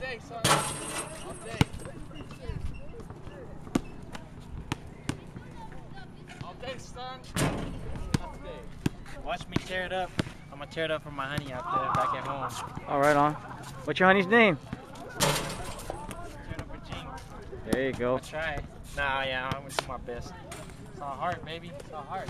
day, son. All day. All day, son. All day. Watch me tear it up. I'm gonna tear it up for my honey out there back at home. All right, on. What's your honey's name? There you go. I'll try. Nah, yeah, I'm gonna do my best. It's all heart, baby. It's all heart.